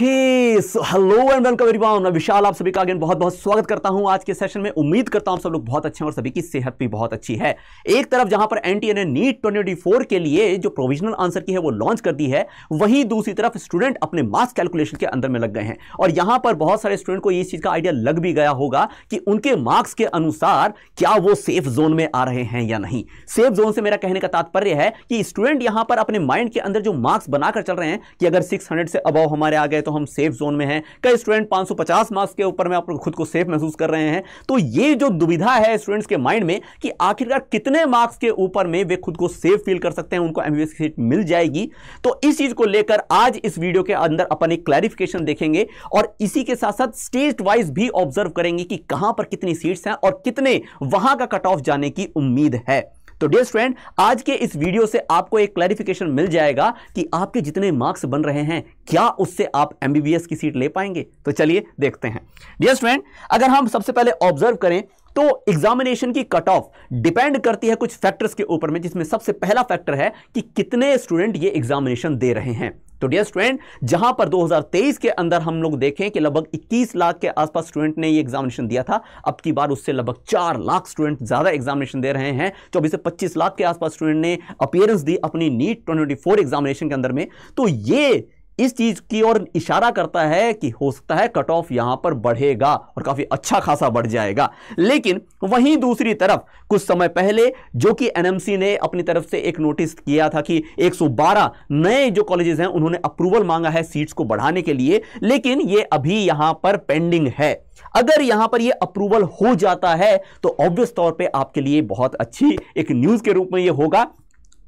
¿Qué hello and welcome everyone मैं विशाल, आप सभी का अगेन बहुत बहुत स्वागत करता हूँ आज के सेशन में। उम्मीद करता हूँ सब लोग बहुत अच्छे हैं और सभी की सेहत भी बहुत अच्छी है। एक तरफ़ जहाँ पर एनटीए ने नीट 2024 के लिए जो प्रोविजनल आंसर की है, वो लॉन्च कर दी है, वहीं दूसरी तरफ़ स्टूडेंट अपने मार्क्स कैलकुलेशन के अंदर में लग गए हैं। और यहाँ पर बहुत सारे स्टूडेंट को इस चीज़ का आइडिया लग भी गया होगा कि उनके मार्क्स के अनुसार क्या वो सेफ़ जोन में आ रहे हैं या नहीं। सेफ़ जोन से मेरा कहने का तात्पर्य है कि स्टूडेंट यहाँ पर अपने माइंड के अंदर जो मार्क्स बनाकर चल रहे हैं, कि अगर सिक्स से अबव हमारे आ गए तो हम सेफ़ जोन में हैं। कई स्टूडेंट 550 मार्क्स के ऊपर में आप खुद को सेफ़ महसूस कर रहे हैं। तो ये जो दुविधा है स्टूडेंट्स के माइंड में कि आखिरकार कितने मार्क्स के ऊपर में वे खुद को सेफ़ फील कर सकते हैं, उनको एमबीबीएस की सीट मिल जाएगी। तो इस चीज़ को लेकर आज इस वीडियो के अंदर अपन एक क्लैरिफिकेशन देखेंगे और इसी के साथ साथ स्टेट वाइज भी ऑब्ज़र्व करेंगे कि कहाँ पर कितनी सीट्स हैं और कितने वहाँ का कट ऑफ़ जाने की उम्मीद है। तो डियर स्टूडेंट आज के इस वीडियो से आपको एक क्लैरिफिकेशन मिल जाएगा कि आपके जितने मार्क्स बन रहे हैं, क्या उससे आप एमबीबीएस की सीट ले पाएँगे? तो चलिए देखते हैं। डियर स्टूडेंट अगर हम सबसे पहले ऑब्ज़र्व करें तो एग्जामिनेशन की कट ऑफ़ डिपेंड करती है कुछ फैक्टर्स के ऊपर में, जिसमें सबसे पहला फैक्टर है कि कितने स्टूडेंट ये एग्जामिनेशन दे रहे हैं। तो डियर स्टूडेंट जहाँ पर 2023 के अंदर हम लोग देखें कि लगभग 21 लाख के आसपास स्टूडेंट ने ये एग्जामिनेशन दिया था। अब की बार उससे लगभग 4 लाख स्टूडेंट ज़्यादा एग्जामिनेशन दे रहे हैं। चौबीस से 25 लाख के आसपास स्टूडेंट ने अपियरेंस दी अपनी नीट 2024 एग्जामिनेशन के अंदर में। तो ये इस चीज़ की ओर इशारा करता है कि हो सकता है कट ऑफ़ यहाँ पर बढ़ेगा और काफ़ी अच्छा खासा बढ़ जाएगा। लेकिन वहीं दूसरी तरफ़, कुछ समय पहले जो कि एनएमसी ने अपनी तरफ़ से एक नोटिस किया था कि 112 नए जो कॉलेजेस हैं, उन्होंने अप्रूवल मांगा है सीट्स को बढ़ाने के लिए, लेकिन ये अभी यहाँ पर पेंडिंग है। अगर यहाँ पर ये अप्रूवल हो जाता है तो ऑब्वियस तौर पे आपके लिए बहुत अच्छी एक न्यूज़ के रूप में ये होगा।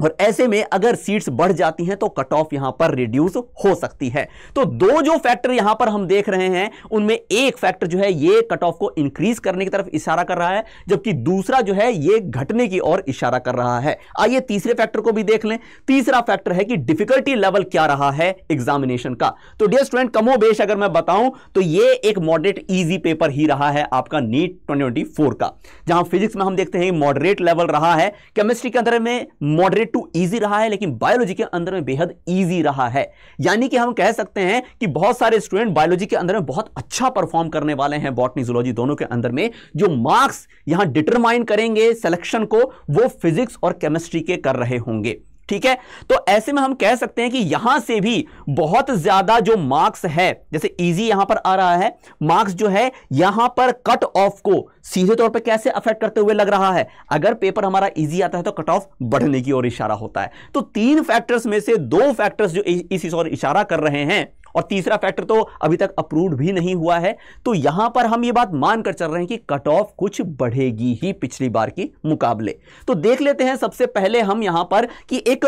और ऐसे में अगर सीट्स बढ़ जाती हैं तो कट ऑफ़ यहाँ पर रिड्यूस हो सकती है। तो दो जो फैक्टर यहाँ पर हम देख रहे हैं, उनमें एक फैक्टर जो है, ये कट ऑफ़ को इंक्रीज करने की तरफ़ इशारा कर रहा है, जबकि दूसरा जो है, ये घटने की ओर इशारा कर रहा है। आइए तीसरे फैक्टर को भी देख लें। तीसरा फैक्टर है कि डिफिकल्टी लेवल क्या रहा है एग्जामिनेशन का। तो डियर स्टूडेंट कमो अगर मैं बताऊँ तो ये एक मॉडरेट ईजी पेपर ही रहा है आपका नीट ट्वेंटी का, जहाँ फिजिक्स में हम देखते हैं मॉडरेट लेवल रहा है। केमिस्ट्री के अंदर में मॉडरेट टू इजी रहा है, लेकिन बायोलॉजी के अंदर में बेहद ईजी रहा है। यानी कि हम कह सकते हैं कि बहुत सारे स्टूडेंट बायोलॉजी के अंदर में बहुत अच्छा परफॉर्म करने वाले हैं बॉटनी जूलॉजी दोनों के अंदर में। जो मार्क्स यहाँ डिटरमाइन करेंगे सिलेक्शन को, वो फिजिक्स और केमिस्ट्री के कर रहे होंगे। ठीक है? तो ऐसे में हम कह सकते हैं कि यहाँ से भी बहुत ज़्यादा जो मार्क्स है, जैसे इजी यहाँ पर आ रहा है मार्क्स जो है यहाँ पर कट ऑफ़ को सीधे तौर पे कैसे अफेक्ट करते हुए लग रहा है? अगर पेपर हमारा इजी आता है तो कट ऑफ़ बढ़ने की ओर इशारा होता है। तो तीन फैक्टर्स में से दो फैक्टर्स जो इस इशारा कर रहे हैं और तीसरा फैक्टर तो अभी तक अप्रूव भी नहीं हुआ है। तो यहाँ पर हम ये बात मानकर चल रहे हैं कि कट ऑफ़ कुछ बढ़ेगी ही पिछली बार की मुकाबले। तो देख लेते हैं सबसे पहले हम यहाँ पर कि एक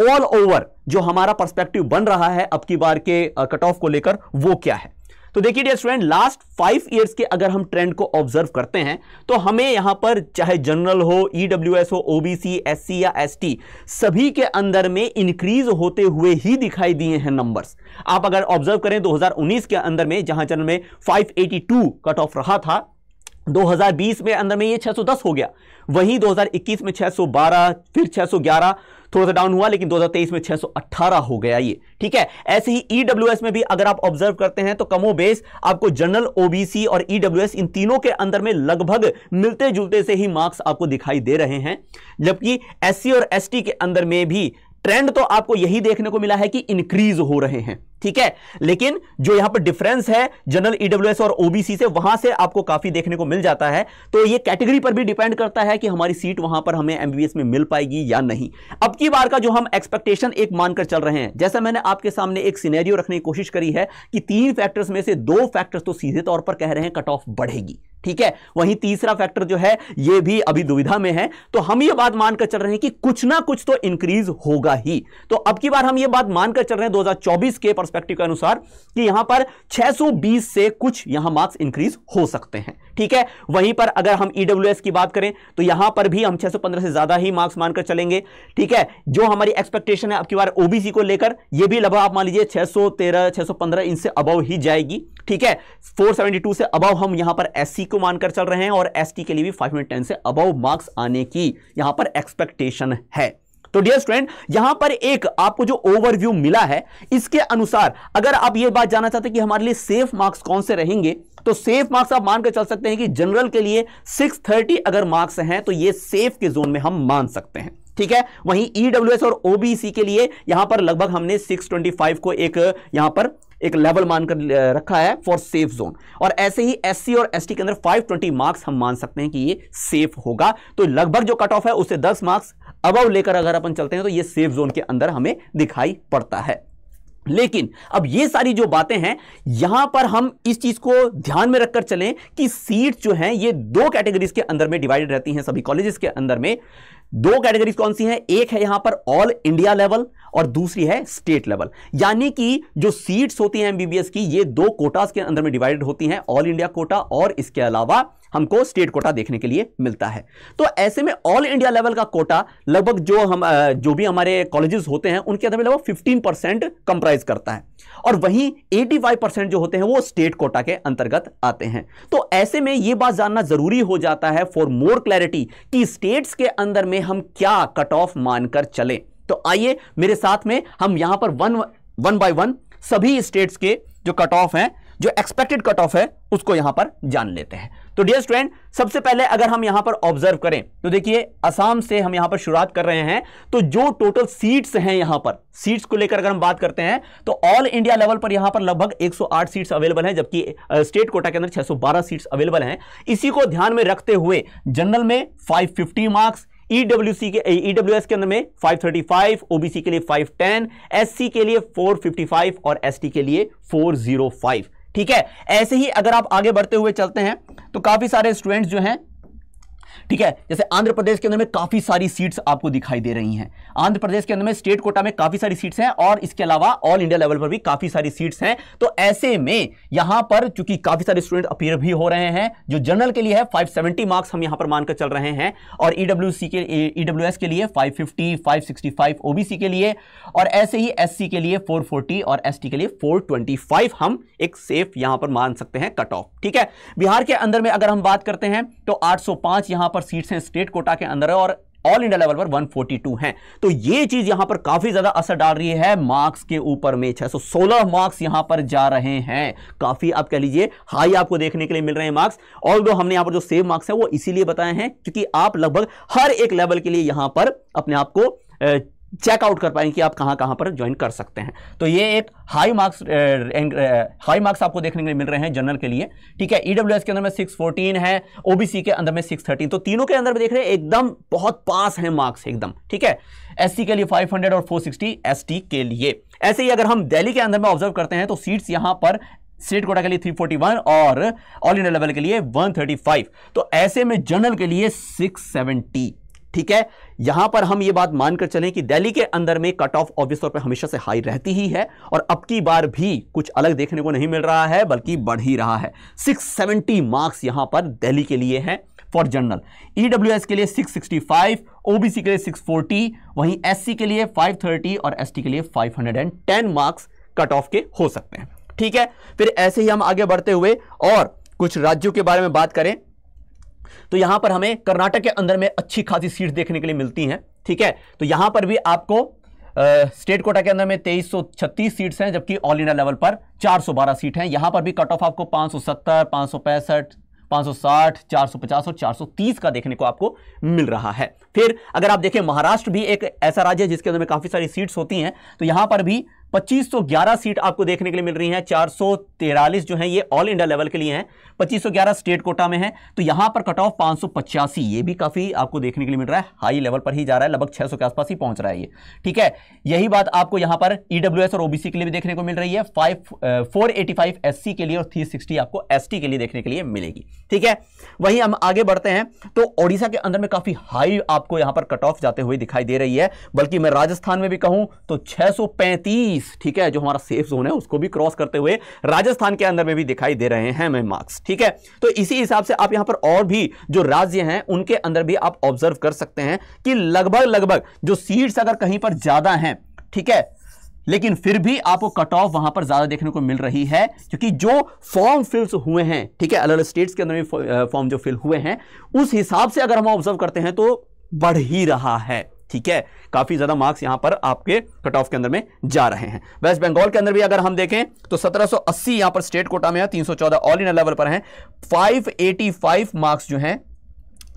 ऑल ओवर जो हमारा पर्सपेक्टिव बन रहा है अब की बार के कट ऑफ़ को लेकर वो क्या है। तो देखिए dear student last five years के अगर हम ट्रेंड को ऑब्ज़र्व करते हैं तो हमें यहाँ पर चाहे जनरल हो ईडब्ल्यूएस e हो ओबीसी एससी या एसटी सभी के अंदर में इंक्रीज होते हुए ही दिखाई दिए हैं नंबर्स आप अगर ऑब्ज़र्व करें 2019 के अंदर में, जहाँ जनरल में 582 कट ऑफ़ रहा था 2020 में अंदर में ये 610 हो गया। वहीं 2021 में 612 फिर 611 थोड़ा सा डाउन हुआ, लेकिन 2023 में 618 हो गया ये। ठीक है? ऐसे ही ईडब्ल्यूएस e में भी अगर आप ऑब्ज़र्व करते हैं तो कमो बेस आपको जनरल ओबीसी और ईडब्ल्यूएस e इन तीनों के अंदर में लगभग मिलते जुलते से ही मार्क्स आपको दिखाई दे रहे हैं। जबकि एससी और एसटी के अंदर में भी ट्रेंड तो आपको यही देखने को मिला है कि इंक्रीज हो रहे हैं। ठीक है? लेकिन जो यहाँ पर डिफरेंस है जनरल ईडब्ल्यूएस और ओबीसी से, वहाँ से आपको काफ़ी देखने को मिल जाता है। तो ये कैटेगरी पर भी डिपेंड करता है कि हमारी सीट वहाँ पर हमें एमबीबीएस में मिल पाएगी या नहीं। अब की बार का जो हम एक्सपेक्टेशन एक मानकर चल रहे हैं, जैसा मैंने आपके सामने एक सिनेरियो रखने की कोशिश करी है कि तीन फैक्टर्स में से दो फैक्टर्स तो सीधे तौर पर कह रहे हैं कट ऑफ़ बढ़ेगी। ठीक है? वहीं तीसरा फैक्टर जो है यह भी अभी दुविधा में है। तो हम ये बात मानकर चल रहे हैं कि कुछ ना कुछ तो इंक्रीज होगा ही। तो अब की बार हम ये बात मानकर चल रहे हैं 2024 के पर्सपेक्टिव के अनुसार कि यहाँ पर 620 से कुछ यहाँ मार्क्स इंक्रीज हो सकते हैं। ठीक है? वहीं पर अगर हम ईडब्ल्यूएस e की बात करें तो यहाँ पर भी हम 615 से ज़्यादा ही मार्क्स मानकर चलेंगे। ठीक है? जो हमारी एक्सपेक्टेशन है, अब की बार ओबीसी को लेकर यह भी लगभग आप मान लीजिए 613 615 इनसे अबव ही जाएगी। ठीक है? 472 से अबव हम यहाँ पर एससी को मानकर चल रहे हैं और एसटी के लिए भी 510 से अबव मार्क्स आने की यहाँ पर एक्सपेक्टेशन है। तो डियर स्टूडेंट यहाँ पर एक आपको जो ओवरव्यू मिला है, इसके अनुसार अगर आप ये बात जानना चाहते हैं कि हमारे लिए सेफ़ मार्क्स कौन से रहेंगे तो सेफ़ मार्क्स आप मानकर चल सकते हैं कि जनरल के लिए 630 अगर मार्क्स हैं तो ये सेफ़ के जोन में हम मान सकते हैं। ठीक है? वहीं ईडब्ल्यूएस और ओबीसी के लिए यहाँ पर लगभग हमने 625 को एक, यहाँ पर एक लेवल मानकर रखा है फॉर सेफ़ जोन और ऐसे ही एससी और एसटी के अंदर 520 मार्क्स हम मान सकते हैं कि ये सेफ़ होगा। तो लगभग जो कट ऑफ़ है उससे 10 मार्क्स अबव लेकर अगर अपन चलते हैं तो ये सेफ़ जोन के अंदर हमें दिखाई पड़ता है। लेकिन अब ये सारी जो बातें हैं, यहाँ पर हम इस चीज़ को ध्यान में रखकर चलें कि सीट जो है, ये दो कैटेगरीज के अंदर में डिवाइडेड रहती हैं सभी कॉलेजेस के अंदर में। दो कैटेगरीज कौन सी हैं? एक है यहाँ पर ऑल इंडिया लेवल और दूसरी है स्टेट लेवल। यानी कि जो सीट्स होती हैं एमबीबीएस की, ये दो कोटास के अंदर में डिवाइडेड होती हैं ऑल इंडिया कोटा और इसके अलावा हमको स्टेट कोटा देखने के लिए मिलता है। तो ऐसे में ऑल इंडिया लेवल का कोटा लगभग जो हम जो भी हमारे कॉलेजेस होते हैं, उनके अंदर में लगभग फिफ्टीन परसेंट कंप्राइज करता है। और वहीं 85 परसेंट जो होते हैं, वो स्टेट कोटा के अंतर्गत आते हैं। तो ऐसे में ये बात जानना ज़रूरी हो जाता है फॉर मोर क्लैरिटी कि स्टेट्स के अंदर में हम क्या कट ऑफ़ मानकर चले। तो आइए मेरे साथ में हम यहाँ पर वन वन बाय वन सभी स्टेट्स के जो कट ऑफ़ हैं, जो एक्सपेक्टेड कट ऑफ़ है, उसको यहाँ पर जान लेते हैं। तो डियर स्टूडेंट सबसे पहले अगर हम यहाँ पर ऑब्ज़र्व करें तो देखिए असम से हम यहाँ पर शुरुआत कर रहे हैं। तो जो टोटल सीट्स हैं यहाँ पर सीट्स को लेकर अगर हम बात करते हैं तो ऑल इंडिया लेवल पर यहाँ पर लगभग 108 सीट्स अवेलेबल हैं, जबकि स्टेट कोटा के अंदर 612 सीट्स अवेलेबल हैं। इसी को ध्यान में रखते हुए जनरल में 550 मार्क्स ईडब्ल्यूसी के ईडब्ल्यूएस के अंदर में 535 ओबीसी के लिए 510 एससी के लिए 455 और एसटी के लिए 405 ठीक है? ऐसे ही अगर आप आगे बढ़ते हुए चलते हैं तो काफ़ी सारे स्टूडेंट्स जो हैं ठीक है? जैसे आंध्र प्रदेश के अंदर में काफ़ी सारी सीट्स आपको दिखाई दे रही हैं। आंध्र प्रदेश के अंदर में स्टेट कोटा में काफ़ी सारी सीट्स हैं और इसके अलावा ऑल इंडिया लेवल पर भी काफ़ी सारी सीट्स हैं। तो ऐसे में यहाँ पर चूँकि काफ़ी सारे स्टूडेंट अपियर भी हो रहे हैं, जो जनरल के लिए है 570 मार्क्स हम यहाँ पर मानकर चल रहे हैं और ईडब्ल्यू के ईडब्ल्यूएस के लिए 550 565 ओबीसी के लिए और ऐसे ही एससी के लिए 440 और एसटी के लिए 425 हम एक सेफ़ यहाँ पर मान सकते हैं कट ऑफ़ ठीक है? बिहार के अंदर में अगर हम बात करते हैं तो 805 यहाँ पर सीट्स हैं स्टेट कोटा के अंदर और ऑल इंडिया लेवल पर 142 हैं। तो ये चीज़ यहाँ पर काफ़ी ज़्यादा असर डाल रही है मार्क्स के ऊपर में। 616 मार्क्स यहाँ पर जा रहे हैं। काफ़ी आप कह लीजिए हाई आपको देखने के लिए मिल रहे हैं मार्क्स और दो हमने यहाँ पर जो सेव मार्क्स है, वो इसीलिए बताए हैं क्योंकि आप लगभग हर एक लेवल के लिए यहाँ पर अपने आप को चेकआउट कर पाएँगे कि आप कहाँ कहाँ पर ज्वाइन कर सकते हैं। तो ये एक हाई मार्क्स हाई मार्क्स आपको देखने के लिए मिल रहे हैं जनरल के लिए। ठीक है ईडब्ल्यूएस के अंदर में 614 है ओबीसी के अंदर में 613 तो तीनों के अंदर में देख रहे हैं, एकदम बहुत पास है मार्क्स एकदम। ठीक है एससी के लिए 500 और 460 एसटी के लिए। ऐसे ही अगर हम दिल्ली के अंदर में ऑब्ज़र्व करते हैं तो सीट्स यहाँ पर स्टेट कोटा के लिए 341 और ऑल इंडिया लेवल के लिए 135 तो ऐसे में जनरल के लिए 670 ठीक है? यहाँ पर हम यह बात मानकर चलें कि दिल्ली के अंदर में कट ऑफ़ ऑब्वियस तौर पर हमेशा से हाई रहती ही है और अब की बार भी कुछ अलग देखने को नहीं मिल रहा है, बल्कि बढ़ ही रहा है। 670 मार्क्स यहाँ पर दिल्ली के लिए हैं फॉर जनरल ईडब्ल्यूएस के लिए 665 ओबीसी के लिए 640 वहीं एससी के लिए 530 और एसटी के लिए 510 मार्क्स कट ऑफ़ के हो सकते हैं। ठीक है? फिर ऐसे ही हम आगे बढ़ते हुए और कुछ राज्यों के बारे में बात करें। तो यहाँ पर हमें कर्नाटक के अंदर में अच्छी खासी सीट देखने के लिए मिलती हैं, ठीक है? तो यहाँ पर भी आपको स्टेट कोटा के अंदर में तेईस सीट्स हैं, जबकि ऑल इंडिया लेवल पर 412 सीट हैं। यहाँ पर भी कट ऑफ़ आपको 570 565 560 450 और 430 का देखने को आपको मिल रहा है। फिर अगर आप देखें, महाराष्ट्र भी एक ऐसा राज्य है जिसके अंदर में काफ़ी सारी सीट्स होती हैं तो यहाँ पर भी 2511 सीट आपको देखने के लिए मिल रही हैं 443 जो है, ये ऑल इंडिया लेवल के लिए हैं। 2511 स्टेट कोटा में है। तो यहाँ पर कट ऑफ़ पाँच ये भी काफ़ी आपको देखने के लिए मिल रहा है। हाई लेवल पर ही जा रहा है, लगभग 600 के आसपास ही पहुँच रहा है ये। ठीक है? यही बात आपको यहाँ पर ईडब्ल्यूएस और ओबीसी के लिए भी देखने को मिल रही है। फाइव फोर एटी के लिए और थ्री आपको एसटी के लिए देखने के लिए मिलेगी। ठीक है? वहीं हम आगे बढ़ते हैं। तो ओडिशा के अंदर में काफ़ी हाई आपको यहाँ पर कट ऑफ़ जाते हुए दिखाई दे रही है। बल्कि मैं राजस्थान में भी कहूँ तो छह ठीक है, जो हमारा सेफ़ जोन है, उसको भी क्रॉस करते हुए राजस्थान के अंदर में भी दिखाई दे रहे हैं हमें मार्क्स ठीक है? तो इसी हिसाब से आप यहाँ पर और भी जो राज्य हैं, उनके अंदर भी आप ऑब्ज़र्व कर सकते हैं कि लगभग लगभग जो सीट्स अगर कहीं पर ज़्यादा हैं, ठीक है, लेकिन फिर भी आपको कट ऑफ़ वहाँ पर ज़्यादा देखने को मिल रही है, क्योंकि जो फॉर्म फिल्स हुए हैं, ठीक है, अलग अलग स्टेट्स के अंदर फॉर्म जो फिल हुए हैं, उस हिसाब से अगर हम ऑब्ज़र्व करते हैं तो बढ़ ही रहा है। ठीक है? काफ़ी ज़्यादा मार्क्स यहाँ पर आपके कट ऑफ़ के अंदर में जा रहे हैं। वेस्ट बंगाल के अंदर भी अगर हम देखें तो 1780 यहाँ पर स्टेट कोटा में है 314 ऑल इंडिया लेवल पर हैं। 585 मार्क्स जो हैं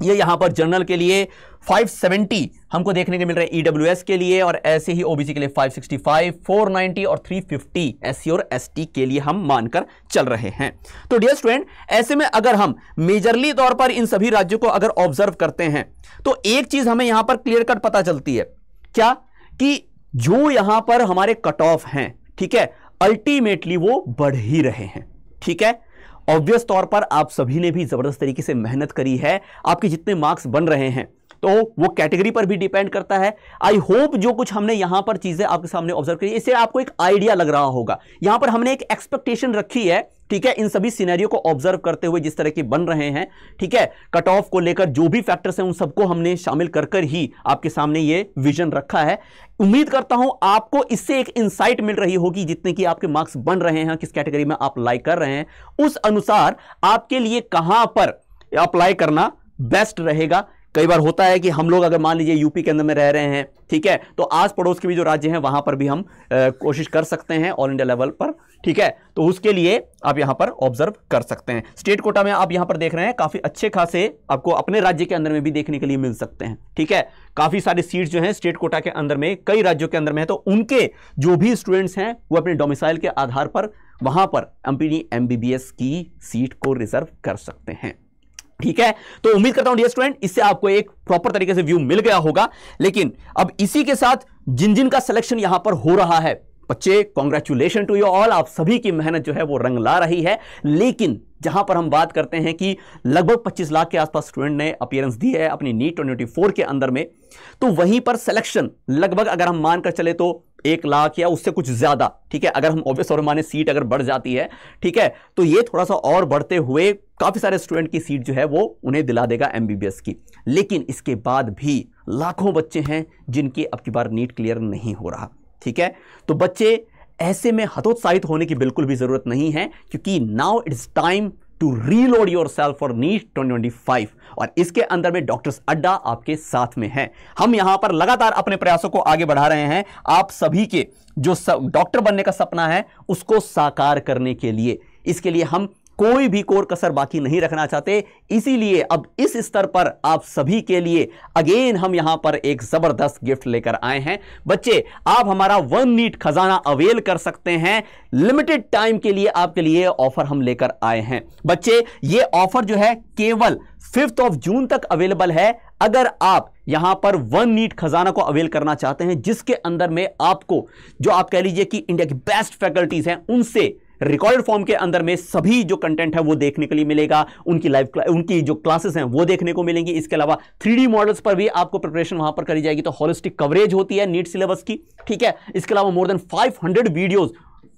ये यहाँ पर जनरल के लिए 570 हमको देखने के मिल रहे हैं ईडब्ल्यूएस के लिए और ऐसे ही ओबीसी के लिए 565, 490 और 350 एससी और एसटी के लिए हम मानकर चल रहे हैं। तो डियर स्टूडेंट ऐसे में अगर हम मेजरली तौर पर इन सभी राज्यों को अगर ऑब्ज़र्व करते हैं तो एक चीज़ हमें यहाँ पर क्लियर कट पता चलती है। क्या? कि जो यहाँ पर हमारे कट ऑफ़ हैं ठीक है अल्टीमेटली वो बढ़ ही रहे हैं ठीक है? ऑब्वियस तौर पर आप सभी ने भी ज़बरदस्त तरीके से मेहनत करी है। आपके जितने मार्क्स बन रहे हैं तो वो कैटेगरी पर भी डिपेंड करता है। आई होप जो कुछ हमने यहाँ पर चीज़ें आपके सामने ऑब्ज़र्व करी, इससे आपको एक आइडिया लग रहा होगा। यहाँ पर हमने एक एक्सपेक्टेशन रखी है ठीक है, इन सभी सिनेरियो को ऑब्ज़र्व करते हुए जिस तरह के बन रहे हैं, ठीक है कट ऑफ़ को लेकर जो भी फैक्टर्स हैं, उन सबको हमने शामिल कर कर ही आपके सामने ये विजन रखा है। उम्मीद करता हूँ आपको इससे एक इंसाइट मिल रही होगी जितने की आपके मार्क्स बन रहे हैं, किस कैटेगरी में आप लाइक कर रहे हैं। उस अनुसार आपके लिए कहाँ पर अप्लाई करना बेस्ट रहेगा। कई बार होता है कि हम लोग अगर मान लीजिए यूपी के अंदर में रह रहे हैं, ठीक है तो आस पड़ोस के भी जो राज्य हैं, वहाँ पर भी हम कोशिश कर सकते हैं ऑल इंडिया लेवल पर, ठीक है? तो उसके लिए आप यहाँ पर ऑब्ज़र्व कर सकते हैं। स्टेट कोटा में आप यहाँ पर देख रहे हैं, काफ़ी अच्छे खासे आपको अपने राज्य के अंदर में भी देखने के लिए मिल सकते हैं, ठीक है? काफ़ी सारे सीट जो हैं स्टेट कोटा के अंदर में, कई राज्यों के अंदर में है तो उनके जो भी स्टूडेंट्स हैं, वो अपने डोमिसाइल के आधार पर, वहाँ पर एमबीबीएस की सीट को रिज़र्व कर सकते हैं। ठीक है? तो उम्मीद करता हूँ डियर स्टूडेंट इससे आपको एक प्रॉपर तरीके से व्यू मिल गया होगा। लेकिन अब इसी के साथ जिन जिन का सिलेक्शन यहाँ पर हो रहा है, बच्चे कॉन्ग्रेचुलेशन टू यू ऑल आप सभी की मेहनत जो है वो रंग ला रही है। लेकिन जहाँ पर हम बात करते हैं कि लगभग 25 लाख के आसपास स्टूडेंट ने अपियरेंस दी है अपनी नीट ट्वेंटी के अंदर में। तो वहीं पर सिलेक्शन लगभग अगर हम मानकर चले तो एक लाख या उससे कुछ ज़्यादा, ठीक है? अगर हम ऑब्वियस और माने सीट अगर बढ़ जाती है, ठीक है? तो ये थोड़ा सा और बढ़ते हुए काफ़ी सारे स्टूडेंट की सीट जो है वो उन्हें दिला देगा एमबीबीएस की। लेकिन इसके बाद भी लाखों बच्चे हैं जिनकी अब की बार नीट क्लियर नहीं हो रहा, ठीक है? तो बच्चे ऐसे में हतोत्साहित होने की बिल्कुल भी ज़रूरत नहीं है, क्योंकि now it's time to reload yourself for NEET twenty five और इसके अंदर में डॉक्टर्स अड्डा आपके साथ में है। हम यहाँ पर लगातार अपने प्रयासों को आगे बढ़ा रहे हैं। आप सभी के जो डॉक्टर बनने का सपना है, उसको साकार करने के लिए। इसके लिए हम कोई भी कोर कसर बाकी नहीं रखना चाहते, इसीलिए अब इस स्तर पर आप सभी के लिए अगेन हम यहाँ पर एक ज़बरदस्त गिफ्ट लेकर आए हैं। बच्चे, आप हमारा वन नीट खजाना अवेल कर सकते हैं। लिमिटेड टाइम के लिए आपके लिए ऑफ़र हम लेकर आए हैं। बच्चे, ये ऑफ़र जो है केवल फिफ्थ ऑफ़ जून तक अवेलेबल है। अगर आप यहाँ पर वन नीट खजाना को अवेल करना चाहते हैं, जिसके अंदर में आपको, जो आप कह लीजिए कि इंडिया की बेस्ट फैकल्टीज हैं, उनसे रिकॉर्डेड फॉर्म के अंदर में सभी जो कंटेंट है वो देखने के लिए मिलेगा। उनकी लाइव उनकी जो क्लासेस हैं वो देखने को मिलेंगी। इसके अलावा थ्री मॉडल्स पर भी आपको प्रिपरेशन वहाँ पर करी जाएगी। तो हॉलिस्टिक कवरेज होती है नीट सिलेबस की, ठीक है? इसके अलावा more than 500 videos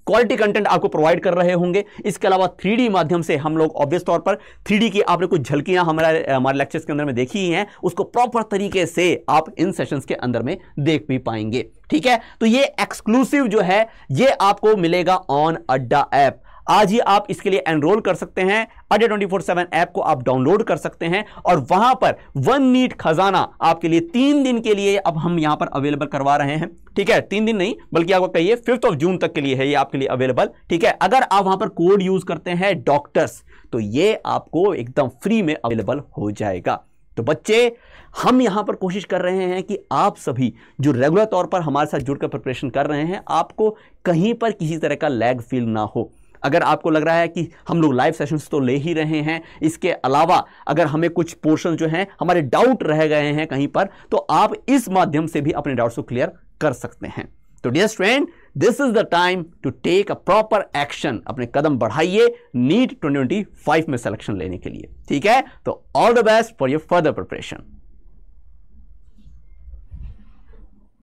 quality content आपको प्रोवाइड कर रहे होंगे। इसके अलावा थ्री माध्यम से हम लोग ऑब्वियस तौर पर थ्री की आपने कुछ झलकियाँ हमारे हमारे लेक्चर्स के अंदर में देखी ही हैं उसको प्रॉपर तरीके से आप इन सेशंस के अंदर में देख भी पाएँगे। ठीक है? तो ये एक्सक्लूसिव जो है, ये आपको मिलेगा ऑन अड्डा ऐप आज ही आप इसके लिए एनरोल कर सकते हैं। अडे ट्वेंटी फोर सेवन ऐप को आप डाउनलोड कर सकते हैं और वहाँ पर वन नीट खजाना आपके लिए तीन दिन के लिए अब हम यहाँ पर अवेलेबल करवा रहे हैं। ठीक है? तीन दिन नहीं, बल्कि आपको कहिए फिफ्थ ऑफ़ जून तक के लिए है ये आपके लिए अवेलेबल ठीक है? अगर आप वहाँ पर कोड यूज़ करते हैं डॉक्टर्स तो ये आपको एकदम फ्री में अवेलेबल हो जाएगा। तो बच्चे, हम यहाँ पर कोशिश कर रहे हैं कि आप सभी जो रेगुलर तौर पर हमारे साथ जुड़कर प्रिपरेशन कर रहे हैं, आपको कहीं पर किसी तरह का लैग फील ना हो। अगर आपको लग रहा है कि हम लोग लाइव सेशंस तो ले ही रहे हैं, इसके अलावा अगर हमें कुछ पोर्शन जो हैं, हमारे डाउट रह गए हैं कहीं पर तो आप इस माध्यम से भी अपने डाउट्स को क्लियर कर सकते हैं। तो dear student this is the time to take a proper action अपने कदम बढ़ाइए नीट 2025 में सिलेक्शन लेने के लिए। ठीक है? तो all the best for your further preparation